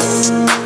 Música